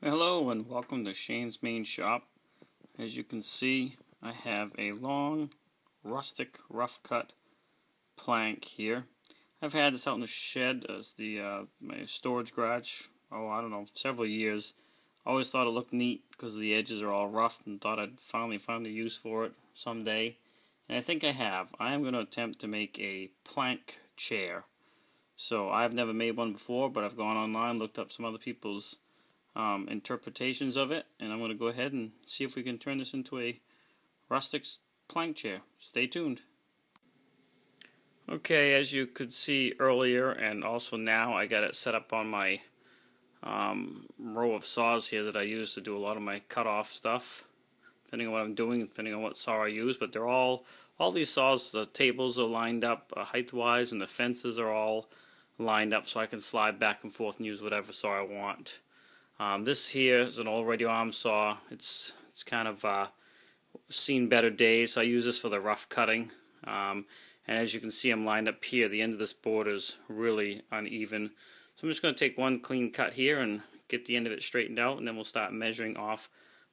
Hello and welcome to Shane's Maine Shop. As you can see, I have a long, rustic, rough cut plank here. I've had this out in the shed as the uh, my storage garage. Oh, I don't know, several years. Always thought it looked neat because the edges are all rough, and thought I'd finally find a use for it someday. And I think I have. I am going to attempt to make a plank chair. So I've never made one before, but I've gone online, looked up some other people's um, interpretations of it, and I'm going to go ahead and see if we can turn this into a rustic plank chair. Stay tuned. Okay, as you could see earlier and also now, I got it set up on my um, row of saws here that I use to do a lot of my cut-off stuff, depending on what I'm doing, depending on what saw I use. But they're all, all these saws, the tables are lined up uh, height-wise, and the fences are all lined up so I can slide back and forth and use whatever saw I want. Um, this here is an old radial arm saw. It's it's kind of uh, seen better days. So I use this for the rough cutting. Um, and as you can see, I'm lined up here. The end of this board is really uneven. So I'm just going to take one clean cut here and get the end of it straightened out, and then we'll start measuring off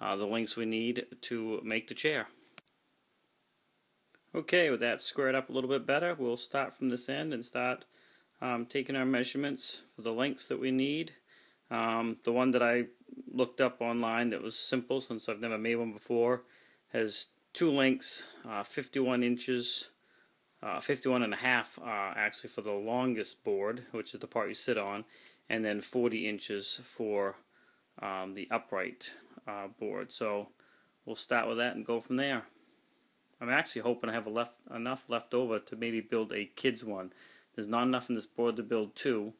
uh, the lengths we need to make the chair. Okay, with that squared up a little bit better, we'll start from this end and start um, taking our measurements for the lengths that we need. Um, the one that I looked up online that was simple since I've never made one before has two lengths, uh, 51 inches, uh, 51 and a half uh, actually for the longest board, which is the part you sit on, and then 40 inches for um, the upright uh, board. So we'll start with that and go from there. I'm actually hoping I have left, enough left over to maybe build a kids one. There's not enough in this board to build two,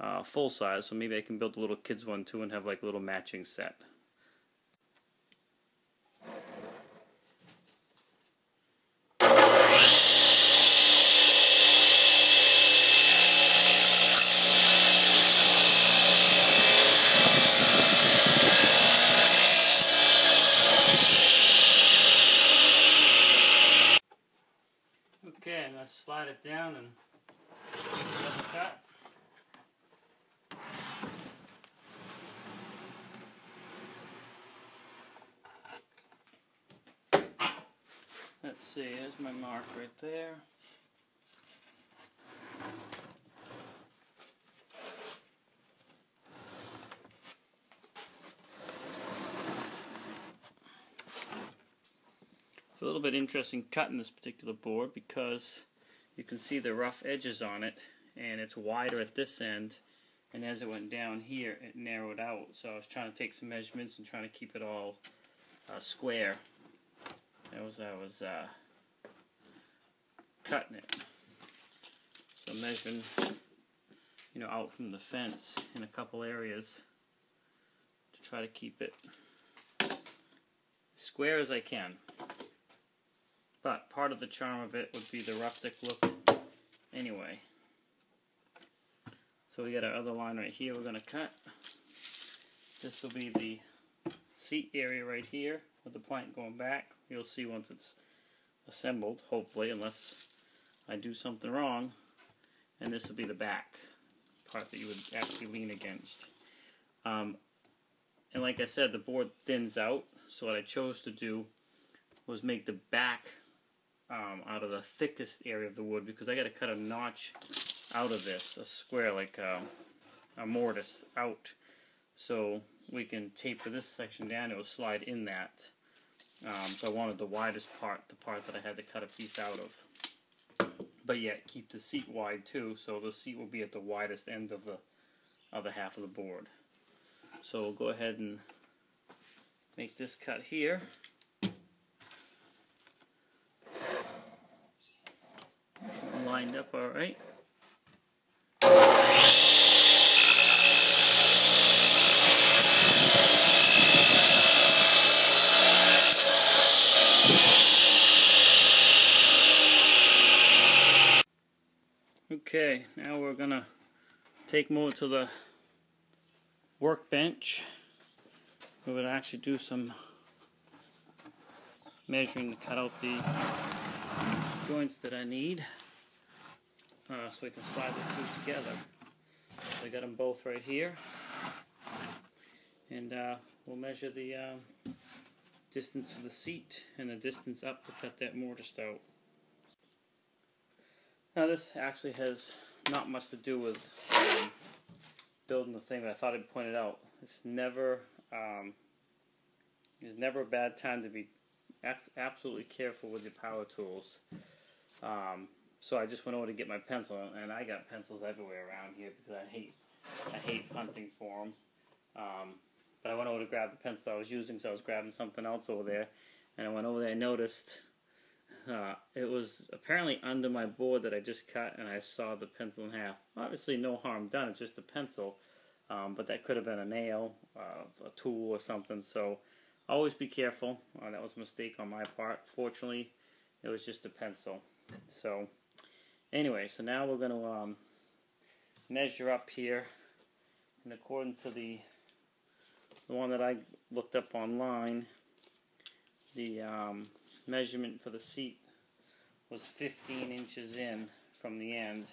uh, full size, so maybe I can build a little kids one too and have like a little matching set. Okay, let's slide it down and cut. Let's see, there's my mark right there. It's a little bit interesting cutting this particular board because you can see the rough edges on it and it's wider at this end and as it went down here it narrowed out so I was trying to take some measurements and trying to keep it all uh, square was I was uh, cutting it. So measuring, you know, out from the fence in a couple areas to try to keep it square as I can. But part of the charm of it would be the rustic look anyway. So we got our other line right here we're going to cut. This will be the seat area right here with the plank going back. You'll see once it's assembled, hopefully, unless I do something wrong. And this will be the back part that you would actually lean against. Um, and like I said, the board thins out, so what I chose to do was make the back um, out of the thickest area of the wood because I got to cut a notch out of this, a square like a, a mortise out. So we can taper this section down, it will slide in that. Um, so I wanted the widest part, the part that I had to cut a piece out of. But yet keep the seat wide too, so the seat will be at the widest end of the other half of the board. So we'll go ahead and make this cut here. Lined up alright. Okay, now we're gonna take more to the workbench. We would actually do some measuring to cut out the joints that I need uh, so we can slide the two together. So I got them both right here and uh, we'll measure the um, distance for the seat and the distance up to cut that mortise out. Now this actually has not much to do with um, building the thing, but I thought I'd point it out. It's never um, it's never a bad time to be absolutely careful with your power tools. Um, so I just went over to get my pencil, and I got pencils everywhere around here because I hate I hate hunting for them. Um, but I went over to grab the pencil I was using, so I was grabbing something else over there, and I went over there and noticed uh, it was apparently under my board that I just cut, and I saw the pencil in half. Obviously, no harm done. It's just a pencil, um, but that could have been a nail, uh, a tool, or something. So always be careful. Uh, that was a mistake on my part. Fortunately, it was just a pencil. So anyway, so now we're going to um, measure up here, and according to the the one that I looked up online, the um, measurement for the seat was 15 inches in from the end.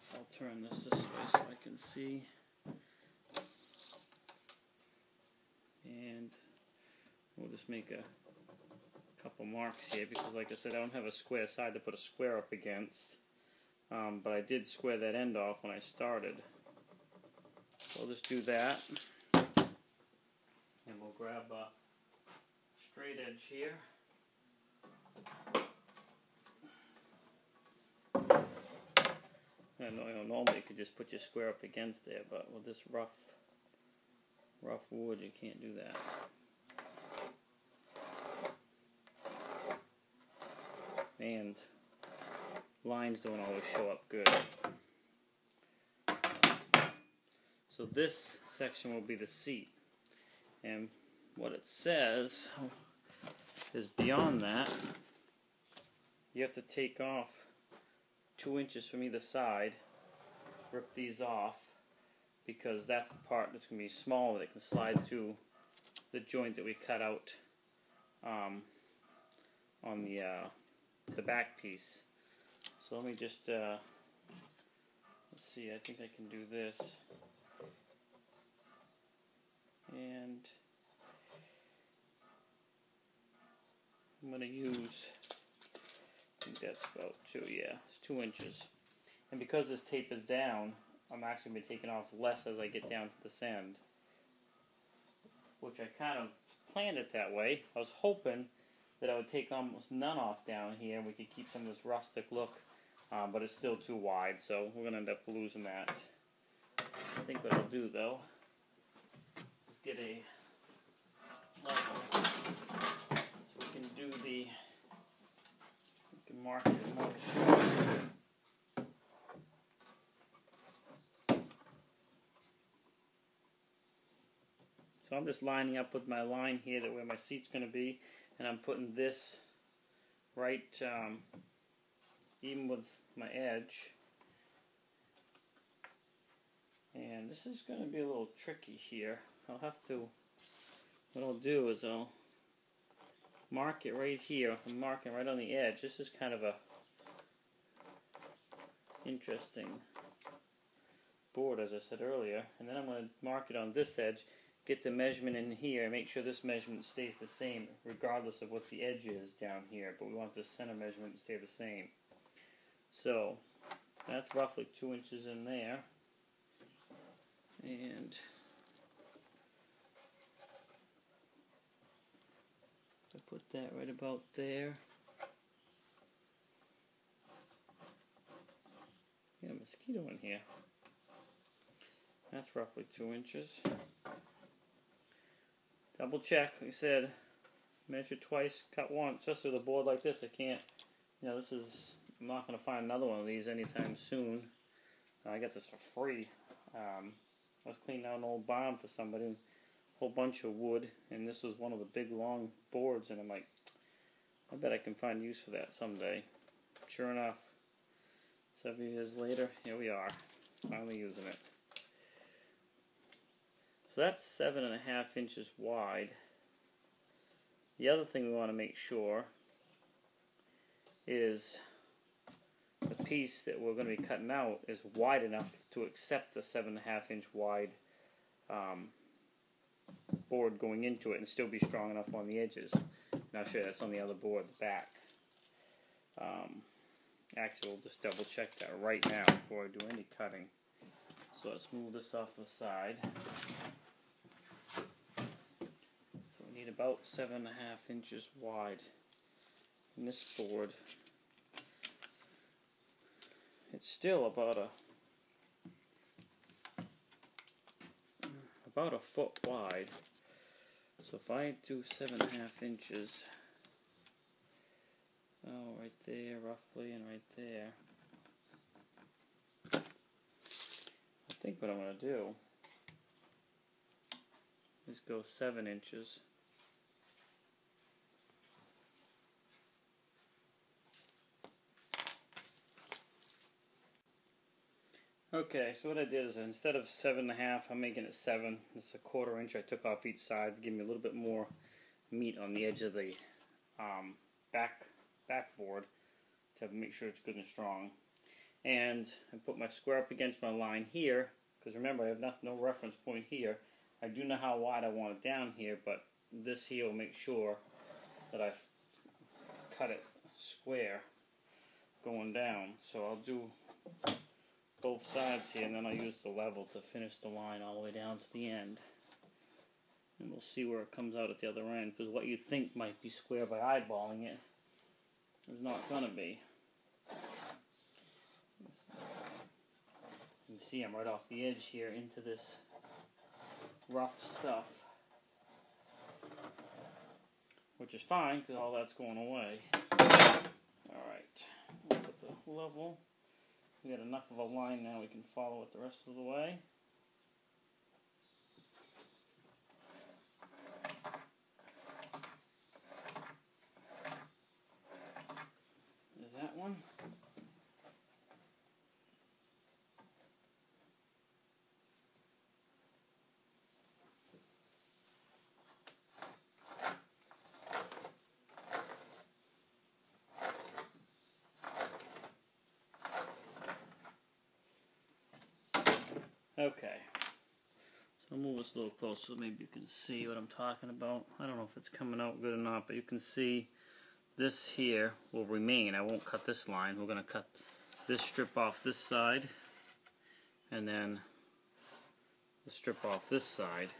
So I'll turn this this way so I can see. And we'll just make a couple marks here because like I said I don't have a square side to put a square up against. Um, but I did square that end off when I started. So I'll just do that. And we'll grab a straight edge here. You know, normally you could just put your square up against there, but with this rough, rough wood, you can't do that. And lines don't always show up good. So this section will be the seat. And what it says is beyond that, you have to take off two inches from either side, rip these off, because that's the part that's going to be small that can slide through the joint that we cut out um, on the uh, the back piece. So let me just uh, let's see. I think I can do this, and I'm going to use think that's about two, yeah, it's two inches. And because this tape is down, I'm actually going to be taking off less as I get down to the sand. Which I kind of planned it that way. I was hoping that I would take almost none off down here and we could keep some of this rustic look. Um, but it's still too wide, so we're going to end up losing that. I think what I'll do, though, is get a level so we can do the mark So I'm just lining up with my line here that where my seat's going to be and I'm putting this right um, even with my edge. And this is going to be a little tricky here. I'll have to what I'll do is I'll mark it right here. I'm marking right on the edge. This is kind of a interesting board as I said earlier. And then I'm going to mark it on this edge, get the measurement in here, make sure this measurement stays the same regardless of what the edge is down here. But we want the center measurement to stay the same. So that's roughly two inches in there. And put that right about there. Got a mosquito in here. That's roughly two inches. Double check, like I said, measure twice, cut once, especially with a board like this, I can't, you know, this is, I'm not going to find another one of these anytime soon. I got this for free. Um, I was cleaning out an old barn for somebody, whole bunch of wood, and this was one of the big long boards, and I'm like, I bet I can find use for that someday. Sure enough, seven years later, here we are, finally using it. So that's seven and a half inches wide. The other thing we want to make sure is the piece that we're going to be cutting out is wide enough to accept the seven and a half inch wide um, board going into it and still be strong enough on the edges. I'll show you that's on the other board, the back. Um, actually, we'll just double check that right now before I do any cutting. So let's move this off the side. So we need about seven and a half inches wide in this board. It's still about a about a foot wide. So if I do seven and a half inches, oh, right there roughly, and right there. I think what I'm going to do is go seven inches. Okay, so what I did is instead of seven and a half, I'm making it seven. It's a quarter inch I took off each side to give me a little bit more meat on the edge of the um, back backboard to make sure it's good and strong. And I put my square up against my line here, because remember I have no reference point here. I do know how wide I want it down here, but this here will make sure that I cut it square going down. So I'll do both sides here and then I'll use the level to finish the line all the way down to the end. And we'll see where it comes out at the other end because what you think might be square by eyeballing it is not going to be. You see I'm right off the edge here into this rough stuff. Which is fine because all that's going away. Alright, level. We got enough of a line now we can follow it the rest of the way. Is that one? Okay. So I'll move this a little closer so maybe you can see what I'm talking about. I don't know if it's coming out good or not, but you can see this here will remain. I won't cut this line. We're going to cut this strip off this side and then the strip off this side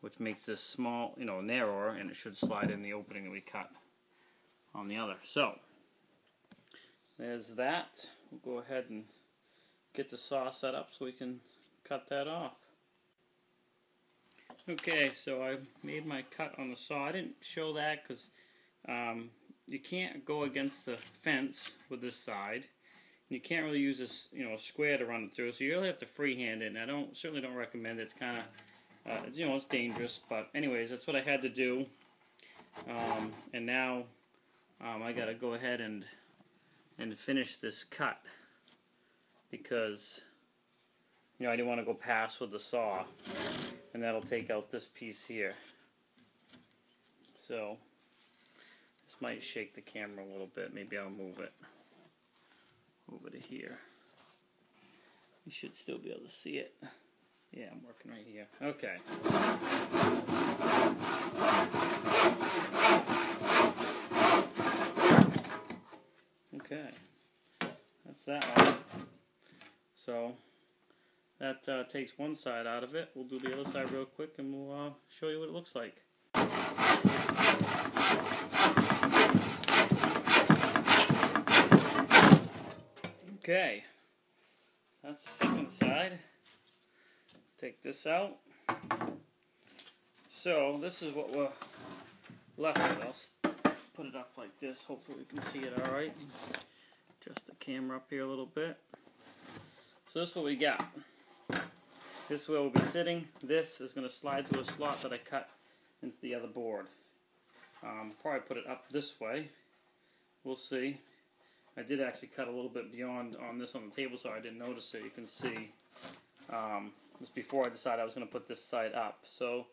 which makes this small, you know, narrower and it should slide in the opening that we cut on the other. So, there's that. We'll go ahead and get the saw set up so we can cut that off. Okay, so I made my cut on the saw. I didn't show that because um, you can't go against the fence with this side. And you can't really use this, you know, a square to run it through, so you really have to freehand it. And I don't certainly don't recommend it. It's kind of, uh, you know, it's dangerous. But anyways, that's what I had to do. Um, and now um, I got to go ahead and and finish this cut because you know, I didn't want to go past with the saw. And that'll take out this piece here. So, this might shake the camera a little bit. Maybe I'll move it over to here. You should still be able to see it. Yeah, I'm working right here. Okay. Okay. That's that one. So, that uh, takes one side out of it. We'll do the other side real quick and we'll uh, show you what it looks like. Okay, that's the second side. Take this out. So this is what we're left with. I'll put it up like this. Hopefully we can see it alright. Adjust the camera up here a little bit. So this is what we got. This is where we'll be sitting. This is going to slide to a slot that I cut into the other board. Um, probably put it up this way. We'll see. I did actually cut a little bit beyond on this on the table so I didn't notice it. You can see um, this before I decided I was going to put this side up. So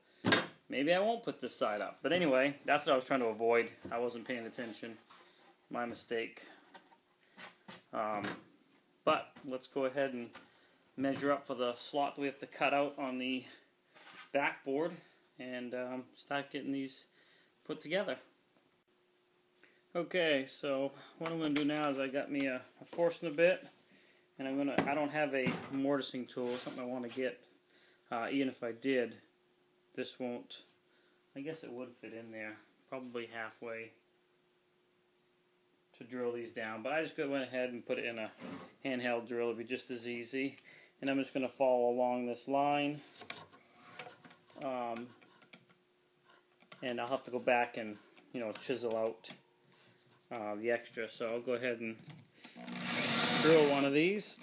maybe I won't put this side up. But anyway, that's what I was trying to avoid. I wasn't paying attention. My mistake. Um, but let's go ahead and measure up for the slot we have to cut out on the backboard and um, start getting these put together. Okay, so what I'm going to do now is I got me a, a bit, and I'm gonna. I don't have a mortising tool, something I want to get. Uh, even if I did, this won't. I guess it would fit in there, probably halfway to drill these down. But I just went ahead and put it in a handheld drill. It'd be just as easy. And I'm just going to follow along this line. Um, and I'll have to go back and, you know, chisel out uh, the extra. So I'll go ahead and drill one of these.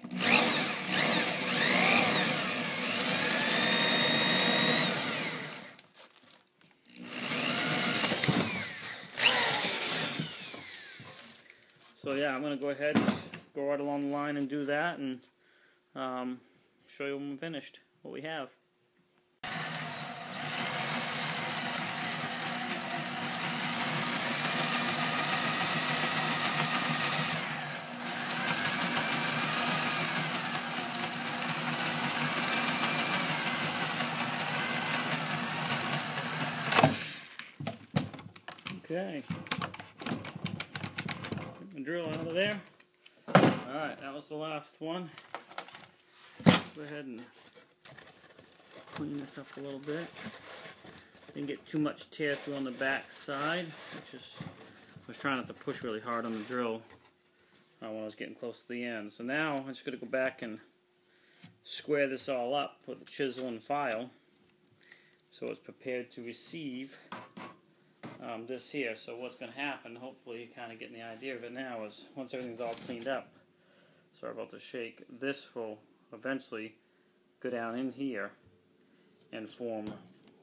So yeah, I'm going to go ahead and go right along the line and do that and um, show you when we're finished, what we have. Okay. Get drill out of there. Alright, that was the last one. Go ahead and clean this up a little bit. Didn't get too much tear through on the back side, which is, was trying not to push really hard on the drill uh, when I was getting close to the end. So now I'm just going to go back and square this all up with the chisel and file so it's prepared to receive um, this here. So what's going to happen, hopefully you're kind of getting the idea of it now, is once everything's all cleaned up, sorry about the shake, this will eventually go down in here and form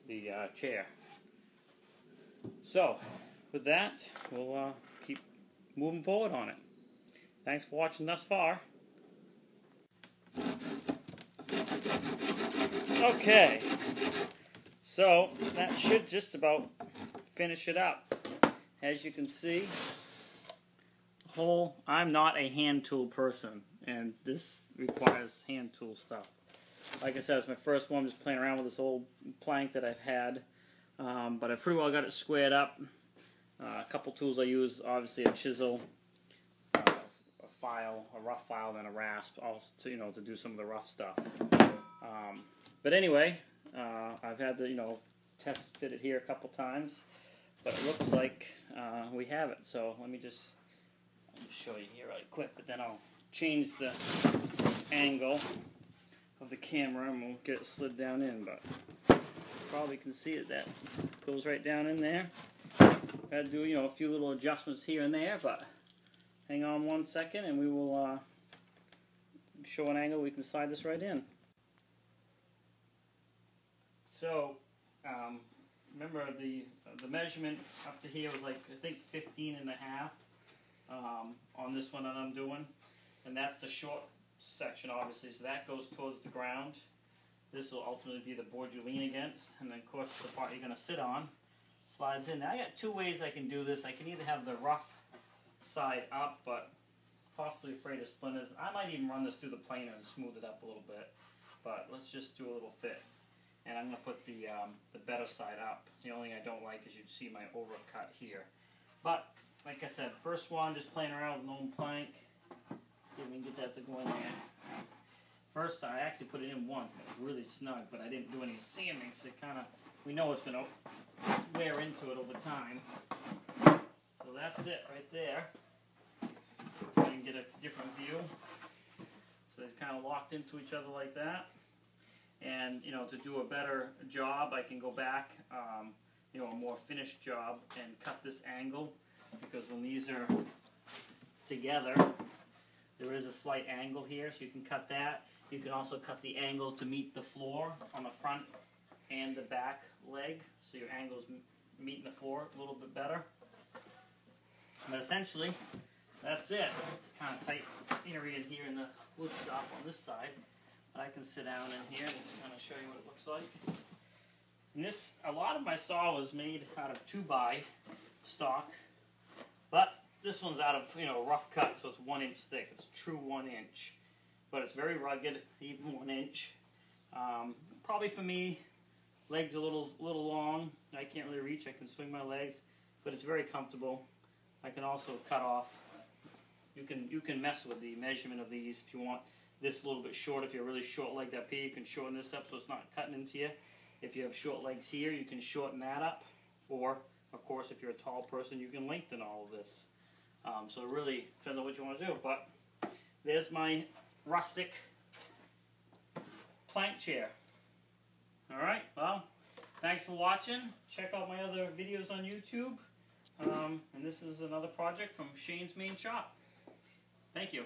the uh, chair. So, with that, we'll uh, keep moving forward on it. Thanks for watching thus far. Okay, so that should just about finish it up. As you can see, whole, I'm not a hand tool person, and this requires hand tool stuff. Like I said, it's my first one, I'm just playing around with this old plank that I've had, um, but I pretty well got it squared up. Uh, a couple tools I use, obviously a chisel, uh, a file, a rough file, and a rasp, also to, you know, to do some of the rough stuff. Um, but anyway, uh, I've had to, you know, test fit it here a couple times but it looks like uh, we have it. So let me just show you here right quick, but then I'll change the angle of the camera and we'll get it slid down in. But probably can see it. That goes right down in there. Got to do you know a few little adjustments here and there, but hang on one second and we will uh, show an angle we can slide this right in. So um, remember the the measurement up to here was like I think 15 and a half um, on this one that I'm doing and that's the short section obviously. So that goes towards the ground. This will ultimately be the board you lean against. And then of course the part you're going to sit on slides in. Now I got two ways I can do this. I can either have the rough side up but possibly afraid of splinters. I might even run this through the planer and smooth it up a little bit. But let's just do a little fit. And I'm going to put the, um, the better side up. The only thing I don't like is you see my overcut here. But, like I said, first one, just playing around with an old plank. See if we can get that to go in there. First, I actually put it in once, and it was really snug, but I didn't do any sanding, so it kind of, we know it's going to wear into it over time. So that's it right there. So you can get a different view. So it's kind of locked into each other like that and you know to do a better job I can go back um, you know a more finished job and cut this angle because when these are together there is a slight angle here so you can cut that. You can also cut the angle to meet the floor on the front and the back leg so your angles meeting the floor a little bit better. But essentially that's it. Kind of tight area here in the wood shop on this side I can sit down in here and just kind of show you what it looks like. And this, a lot of my saw was made out of 2x stock, but this one's out of, you know, rough cut, so it's one inch thick. It's true one inch, but it's very rugged, even one inch. Um, probably for me, legs a little little long. I can't really reach. I can swing my legs, but it's very comfortable. I can also cut off. You can you can mess with the measurement of these if you want this a little bit short. If you're really short legged up here, you can shorten this up so it's not cutting into you. If you have short legs here, you can shorten that up. Or, of course, if you're a tall person, you can lengthen all of this. Um, so it really depends on what you want to do. But there's my rustic plank chair. Alright, well, thanks for watching. Check out my other videos on YouTube. Um, and this is another project from Shane's Maine Shop. Thank you.